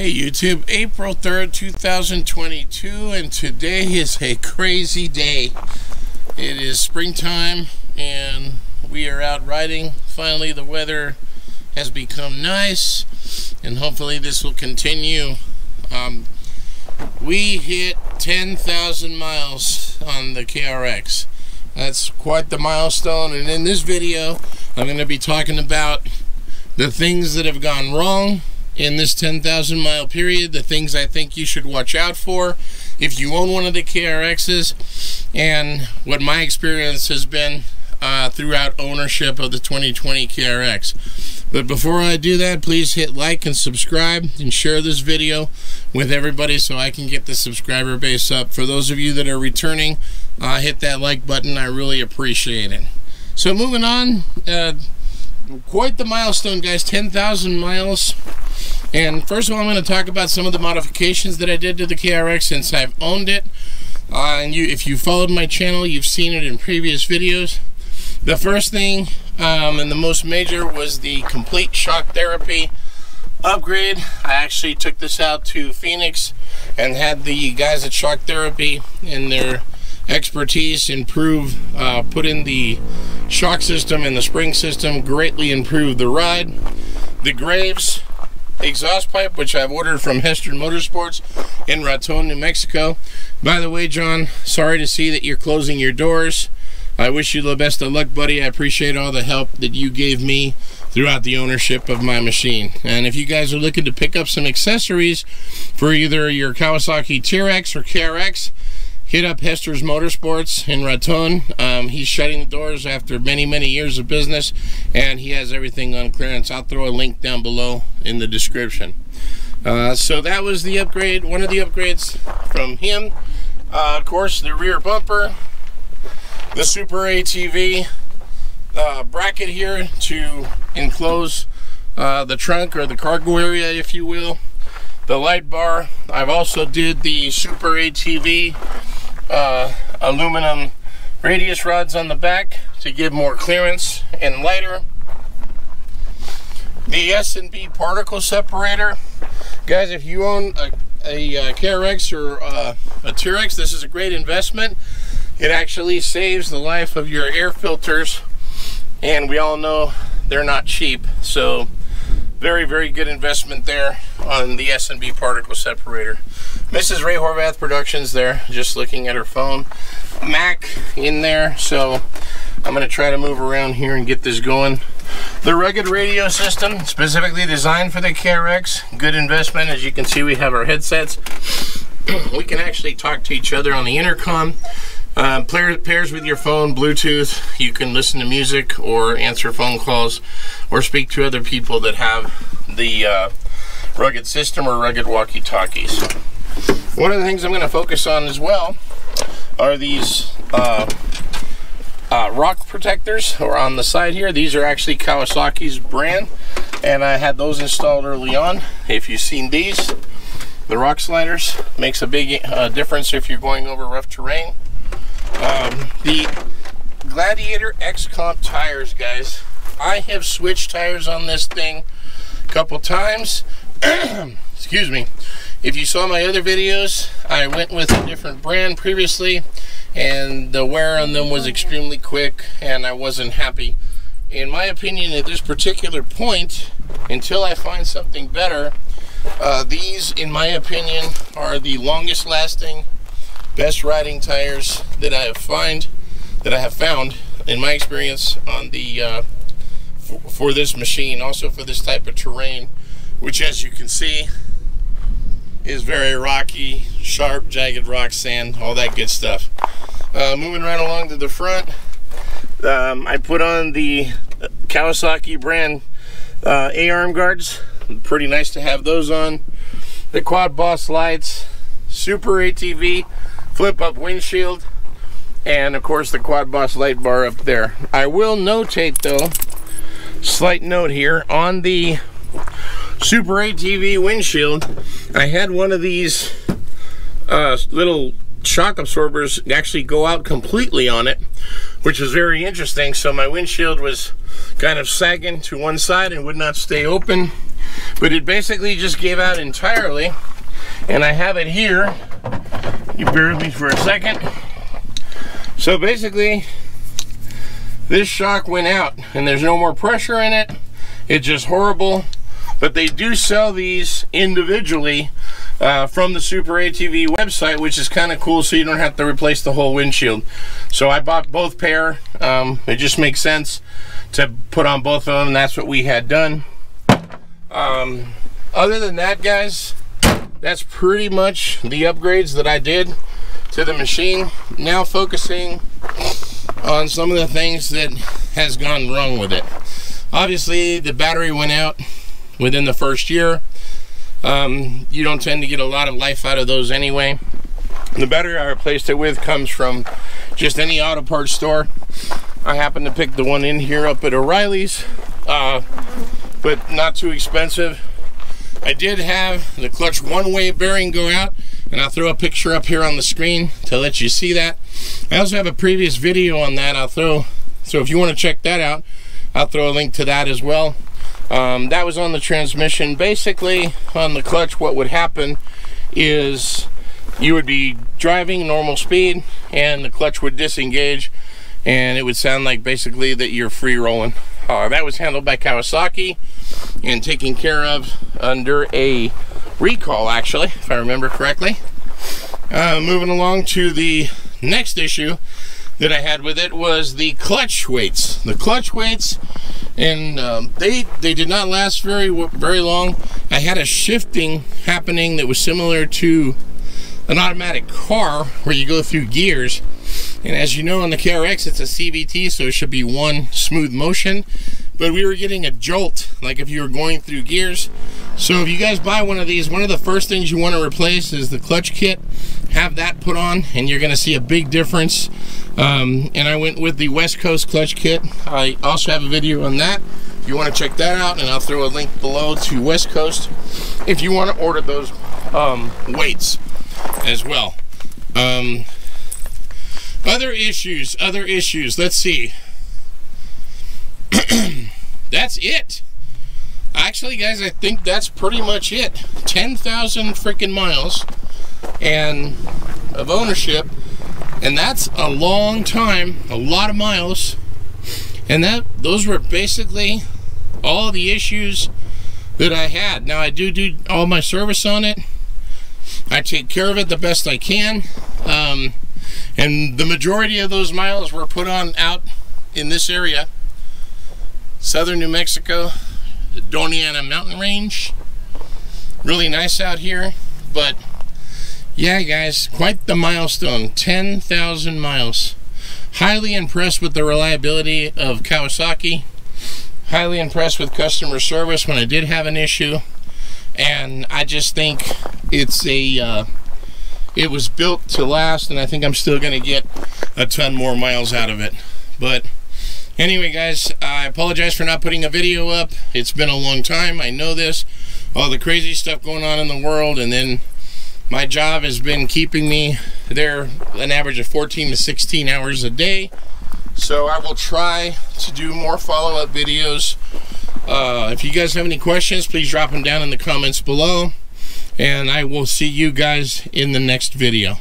Hey YouTube, April 3rd, 2022, and today is a crazy day. It is springtime and we are out riding. Finally, the weather has become nice and hopefully this will continue. Um, we hit 10,000 miles on the KRX. That's quite the milestone, and in this video, I'm going to be talking about the things that have gone wrong in this 10,000 mile period, the things I think you should watch out for if you own one of the KRXs, and what my experience has been uh, throughout ownership of the 2020 KRX. But before I do that, please hit like and subscribe and share this video with everybody so I can get the subscriber base up. For those of you that are returning, uh, hit that like button. I really appreciate it. So moving on, uh, quite the milestone, guys. 10,000 miles. And first of all, I'm going to talk about some of the modifications that I did to the KRX since I've owned it. Uh, and you, if you followed my channel, you've seen it in previous videos. The first thing um, and the most major was the complete shock therapy upgrade. I actually took this out to Phoenix and had the guys at Shock Therapy in their expertise improve, uh, put in the shock system and the spring system, greatly improved the ride. The Graves exhaust pipe, which I've ordered from Hester Motorsports in Raton, New Mexico. By the way, John, sorry to see that you're closing your doors. I wish you the best of luck, buddy. I appreciate all the help that you gave me throughout the ownership of my machine. And if you guys are looking to pick up some accessories for either your Kawasaki TRX or KRX, hit up Hester's Motorsports in Raton. Um, he's shutting the doors after many, many years of business, and he has everything on clearance. I'll throw a link down below in the description. Uh, so that was the upgrade, one of the upgrades from him. Uh, of course, the rear bumper, the Super ATV uh, bracket here to enclose uh, the trunk or the cargo area, if you will. The light bar. I've also did the Super ATV uh, aluminum radius rods on the back to give more clearance and lighter. The S&B particle separator. Guys, if you own a, a, a KRX or uh, a this is a great investment. It actually saves the life of your air filters and we all know they're not cheap. So very, very good investment there on the S&B particle separator. Mrs. Ray Horvath Productions there, just looking at her phone. Mac in there, so I'm going to try to move around here and get this going. The rugged radio system, specifically designed for the KRX, good investment. As you can see, we have our headsets. we can actually talk to each other on the intercom. Uh, pairs with your phone, Bluetooth. You can listen to music or answer phone calls or speak to other people that have the uh, rugged system or rugged walkie-talkies. One of the things I'm going to focus on as well are these uh, uh, rock protectors or on the side here. These are actually Kawasaki's brand and I had those installed early on. If you've seen these, the rock sliders makes a big uh, difference if you're going over rough terrain. Um, the Gladiator X Comp tires, guys. I have switched tires on this thing a couple times. Excuse me. If you saw my other videos, I went with a different brand previously, and the wear on them was extremely quick, and I wasn't happy. In my opinion, at this particular point, until I find something better, uh, these, in my opinion, are the longest lasting best riding tires that I have find that I have found in my experience on the uh, for, for this machine also for this type of terrain which as you can see is very rocky sharp jagged rock sand all that good stuff. Uh, moving right along to the front um, I put on the Kawasaki brand uh, A-arm guards. Pretty nice to have those on. The quad boss lights super ATV flip up windshield and of course the quad boss light bar up there. I will notate though slight note here on the super atv windshield i had one of these uh, little shock absorbers actually go out completely on it which was very interesting. So my windshield was kind of sagging to one side and would not stay open. But it basically just gave out entirely. And I have it here. You bear with me for a second. So basically, this shock went out and there's no more pressure in it. It's just horrible. But they do sell these individually uh, from the Super ATV website, which is kind of cool so you don't have to replace the whole windshield. So I bought both pair. Um, it just makes sense to put on both of them, that's what we had done. Um, other than that, guys, that's pretty much the upgrades that I did to the machine. Now focusing on some of the things that has gone wrong with it. Obviously, the battery went out within the first year. Um, you don't tend to get a lot of life out of those anyway. The battery I replaced it with comes from just any auto parts store. I happen to pick the one in here up at O'Reilly's, uh, but not too expensive. I did have the clutch one-way bearing go out, and I'll throw a picture up here on the screen to let you see that. I also have a previous video on that. I'll throw, so if you want to check that out, I'll throw a link to that as well. Um, that was on the transmission. Basically, on the clutch, what would happen is you would be driving normal speed and the clutch would disengage and it would sound like basically that you're free rolling. Uh, that was handled by Kawasaki and taken care of under a recall actually, if I remember correctly. Uh, moving along to the next issue that I had with it was the clutch weights. The clutch weights, and um, they they did not last very very long. I had a shifting happening that was similar to an automatic car where you go through gears. And as you know on the KRX, it's a CVT, so it should be one smooth motion. But we were getting a jolt, like if you were going through gears. So if you guys buy one of these, one of the first things you want to replace is the clutch kit. Have that put on, and you're going to see a big difference. Um, and I went with the Right Coast clutch kit. I also have a video on that. If you want to check that out, and I'll throw a link below to Right Coast if you want to order those um, weights as well. Um, other issues, other issues. Let's see. that's it. Actually, guys, I think that's pretty much it. 10,000 freaking miles and of ownership. And that's a long time, a lot of miles. And that those were basically all the issues that I had. Now I do do all my service on it. I take care of it the best I can. Um, and the majority of those miles were put on out in this area. Southern New Mexico, the Doña Ana mountain range. Really nice out here, but yeah guys, quite the milestone, 10,000 miles. Highly impressed with the reliability of Kawasaki. Highly impressed with customer service when I did have an issue and I just think it's a uh, it was built to last and I think I'm still gonna get a ton more miles out of it but anyway guys I apologize for not putting a video up it's been a long time I know this all the crazy stuff going on in the world and then my job has been keeping me there an average of 14 to 16 hours a day so I will try to do more follow-up videos uh, if you guys have any questions, please drop them down in the comments below. And I will see you guys in the next video.